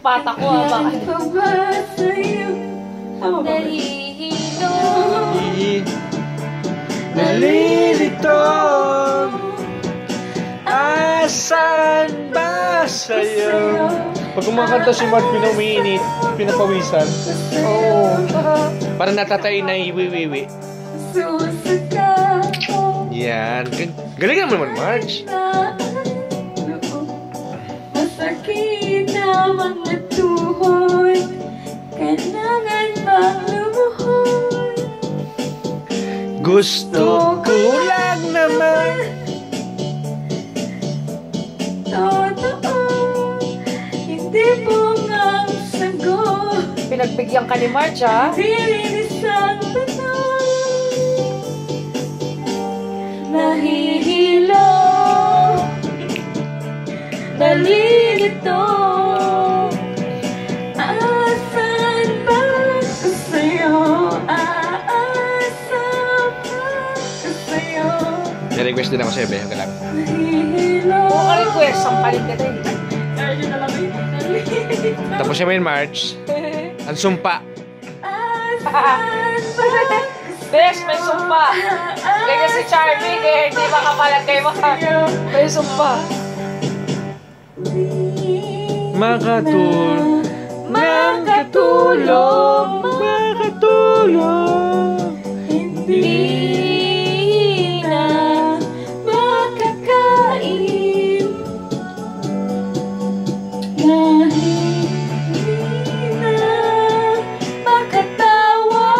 pata ko ah. Bakit? pa ba sa'yo? Tama ba? Nahihilo. Nalilito Asan ba sa'yo? Pag kumakanta si Mark, pinaumiinit, pinapawisan. Oo. Parang natatay na iwiwiwi. Yan. Galing mo naman, Marge. na na mga tuhod Kailangan bang? Gusto ko lang naman. Totoo Hindi po nga ang sagot Pinagbigyan ka ni Marge ah. Dinilis ang tanong May-request din ako sa'yo, Beho ka lang. Kung ka request, sampalin ka din. Tapos siya may March. Ang sumpa. Asan ba Bes, may sumpa. Kaya si Charmy, kaya hindi makapalag kay Mark. May sumpa. Makatul. Makatulong. Makatulong. Dahil hindi na makatawa